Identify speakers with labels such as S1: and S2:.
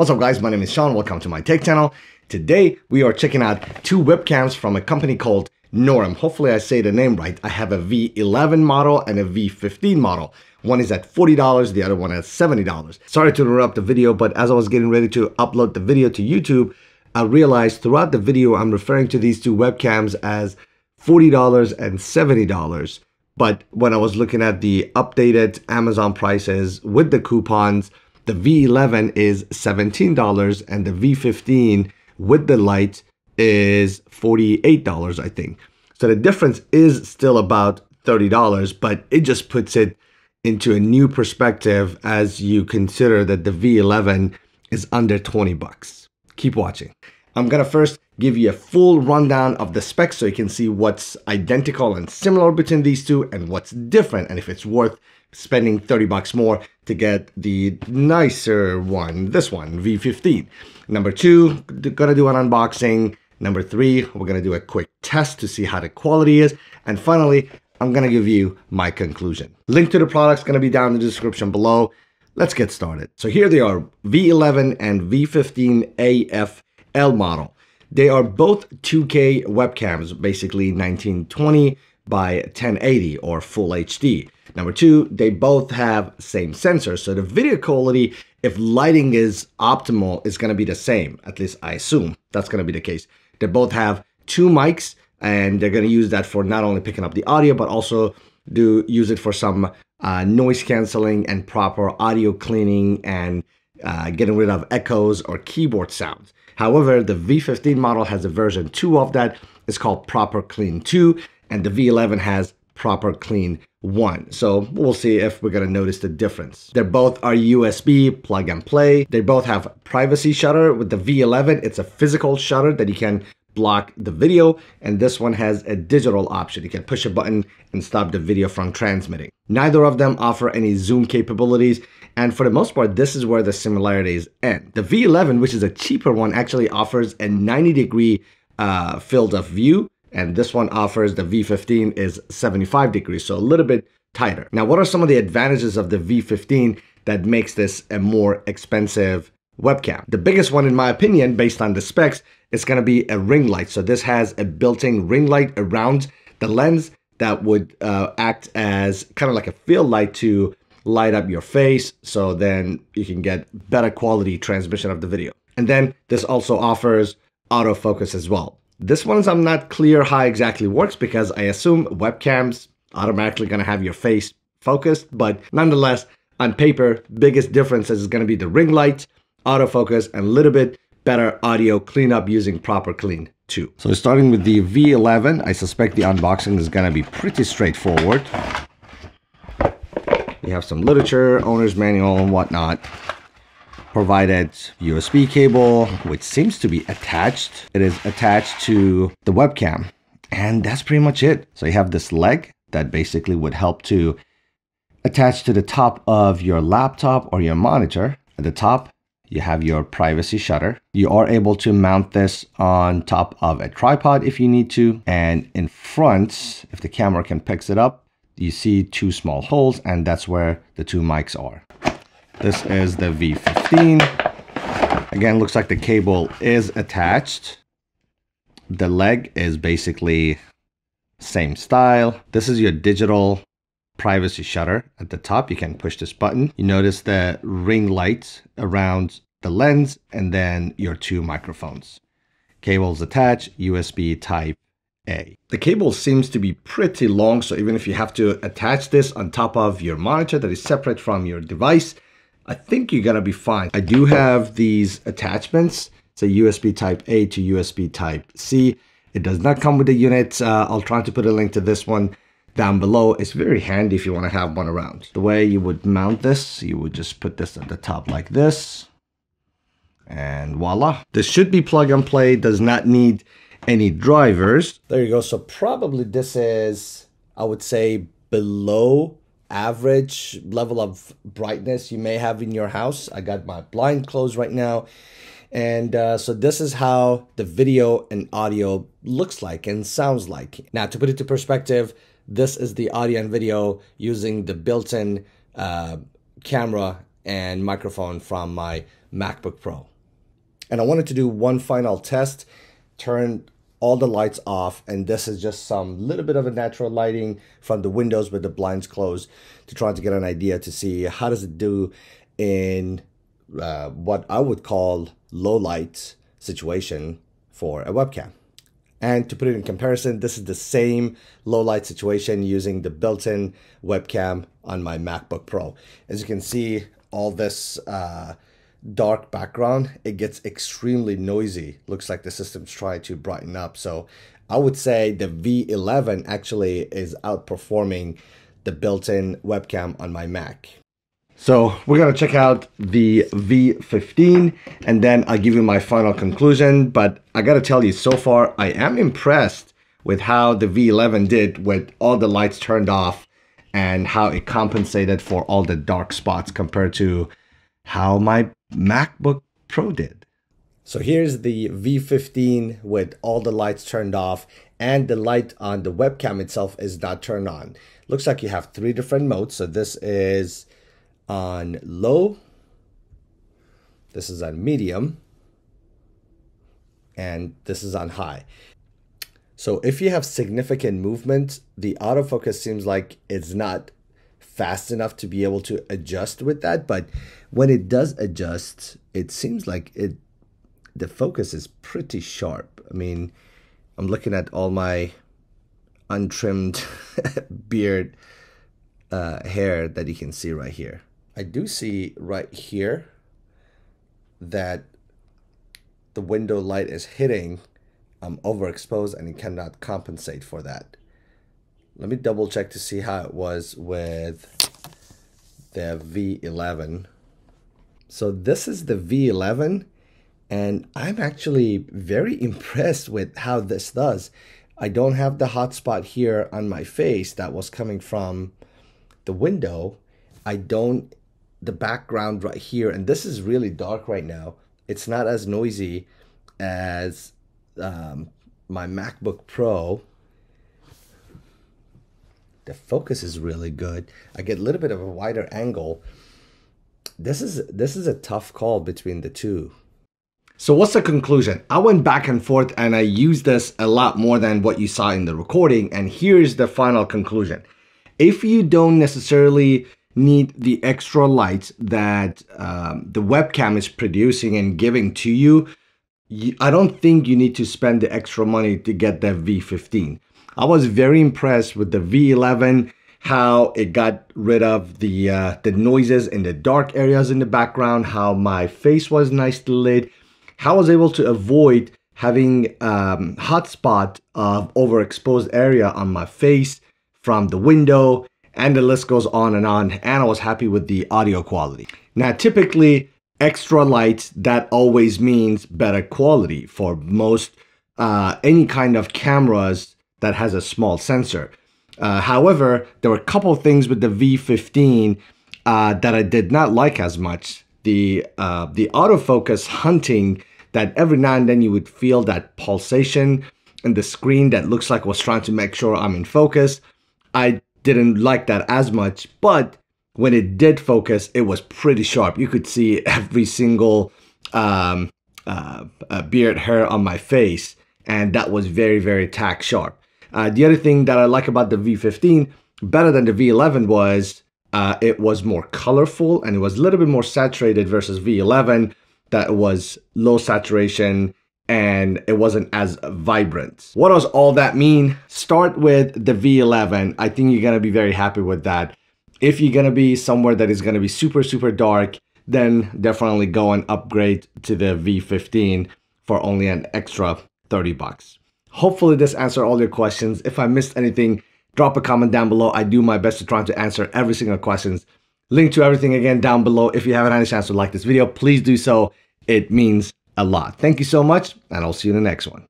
S1: What's up guys, my name is Sean, welcome to my tech channel. Today we are checking out two webcams from a company called Nuroum. Hopefully I say the name right. I have a V11 model and a V15 model. One is at $40, the other one at $70. Sorry to interrupt the video, but as I was getting ready to upload the video to YouTube, I realized throughout the video I'm referring to these two webcams as $40 and $70. But when I was looking at the updated Amazon prices with the coupons, the V11 is $17 and the V15 with the light is $48, I think. So the difference is still about $30, but it just puts it into a new perspective as you consider that the V11 is under 20 bucks. Keep watching. I'm gonna first give you a full rundown of the specs so you can see what's identical and similar between these two and what's different and if it's worth spending 30 bucks more to get the nicer one, this one, V15. Number two, gonna do an unboxing. Number three, we're gonna do a quick test to see how the quality is. And finally, I'm gonna give you my conclusion. Link to the product's gonna be down in the description below. Let's get started. So here they are, V11 and V15 AFL model. They are both 2K webcams, basically 1920 by 1080 or full HD. Number two, they both have same sensor. So the video quality, if lighting is optimal, is going to be the same. At least I assume that's going to be the case. They both have two mics and they're going to use that for not only picking up the audio, but also do use it for some uh, noise canceling and proper audio cleaning and uh, getting rid of echoes or keyboard sounds. However, the V15 model has a version 2 of that. It's called Proper Clean 2, and the V11 has Proper Clean 1. So we'll see if we're going to notice the difference. They both are USB plug and play. They both have privacy shutter. With the V11, it's a physical shutter that you can block the video and this one has a digital option. You can push a button and stop the video from transmitting. Neither of them offer any zoom capabilities and for the most part this is where the similarities end. The V11 which is a cheaper one actually offers a 90 degree uh, field of view and this one offers the V15 is 75 degrees, so a little bit tighter. Now, what are some of the advantages of the V15 that makes this a more expensive webcam? The biggest one, in my opinion, based on the specs, is gonna be a ring light. So this has a built-in ring light around the lens that would uh, act as kind of like a fill light to light up your face so then you can get better quality transmission of the video. And then this also offers autofocus as well. This one's I'm not clear how exactly works because I assume webcams automatically gonna have your face focused, but nonetheless, on paper, biggest difference is gonna be the ring light, autofocus, and a little bit better audio cleanup using Proper Clean 2. So starting with the V11, I suspect the unboxing is gonna be pretty straightforward. You have some literature, owner's manual, and whatnot provided USB cable, which seems to be attached. It is attached to the webcam. And that's pretty much it. So you have this leg that basically would help to attach to the top of your laptop or your monitor. At the top, you have your privacy shutter. You are able to mount this on top of a tripod if you need to. And in front, if the camera can picks it up, you see two small holes and that's where the two mics are. This is the V15. Again, looks like the cable is attached. The leg is basically same style. This is your digital privacy shutter. At the top, you can push this button. You notice the ring light around the lens and then your two microphones. Cables attached, USB type A. The cable seems to be pretty long, so even if you have to attach this on top of your monitor that is separate from your device, I think you're gonna be fine. I do have these attachments. It's a USB type A to USB type C. It does not come with the unit. Uh, I'll try to put a link to this one down below. It's very handy if you want to have one around. The way you would mount this, you would just put this at the top like this. And voila. This should be plug and play, does not need any drivers. There you go. So probably this is, I would say, below average level of brightness you may have in your house. I got my blind closed right now. And uh, so this is how the video and audio looks like and sounds like. Now to put it to perspective, this is the audio and video using the built-in uh, camera and microphone from my MacBook Pro. And I wanted to do one final test, turn all the lights off, and this is just some little bit of a natural lighting from the windows with the blinds closed to try to get an idea to see how does it do in uh, what I would call low light situation for a webcam. And to put it in comparison, this is the same low light situation using the built-in webcam on my MacBook Pro. As you can see, all this uh, dark background, it gets extremely noisy. Looks like the system's trying to brighten up. So I would say the V11 actually is outperforming the built-in webcam on my Mac. So we're gonna check out the V15 and then I'll give you my final conclusion. But I gotta tell you, so far I am impressed with how the V11 did with all the lights turned off and how it compensated for all the dark spots compared to how my MacBook Pro did. So here's the V15 with all the lights turned off and the light on the webcam itself is not turned on. Looks like you have three different modes. So this is on low, this is on medium, and this is on high. So if you have significant movement, the autofocus seems like it's not fast enough to be able to adjust with that. But when it does adjust, it seems like it the focus is pretty sharp. I mean, I'm looking at all my untrimmed beard uh, hair that you can see right here. I do see right here that the window light is hitting I'm overexposed and it cannot compensate for that. Let me double check to see how it was with the V11. So this is the V11 and I'm actually very impressed with how this does. I don't have the hotspot here on my face that was coming from the window. I don't, the background right here, and this is really dark right now. It's not as noisy as um, my MacBook Pro the focus is really good. I get a little bit of a wider angle. This is this is a tough call between the two. So what's the conclusion? I went back and forth and I used this a lot more than what you saw in the recording. And here's the final conclusion. If you don't necessarily need the extra light that um, the webcam is producing and giving to you, I don't think you need to spend the extra money to get that V15. I was very impressed with the V11, how it got rid of the uh, the noises in the dark areas in the background, how my face was nicely lit, how I was able to avoid having um, hotspot of overexposed area on my face from the window, and the list goes on and on. And I was happy with the audio quality. Now, typically, extra light that always means better quality for most uh, any kind of cameras that has a small sensor. Uh, however, there were a couple things with the V15 uh, that I did not like as much. The uh, the autofocus hunting that every now and then you would feel that pulsation in the screen that looks like was trying to make sure I'm in focus. I didn't like that as much, but when it did focus, it was pretty sharp. You could see every single um, uh, uh, beard hair on my face, and that was very, very tack sharp. Uh, the other thing that I like about the V15 better than the V11 was uh, it was more colorful and it was a little bit more saturated versus V11 that was low saturation and it wasn't as vibrant. What does all that mean? Start with the V11. I think you're gonna be very happy with that. If you're gonna be somewhere that is gonna be super, super dark, then definitely go and upgrade to the V15 for only an extra 30 bucks. Hopefully this answered all your questions. If I missed anything, drop a comment down below. I do my best to try to answer every single questions. Link to everything again down below. If you haven't had a chance to like this video, please do so. It means a lot. Thank you so much, and I'll see you in the next one.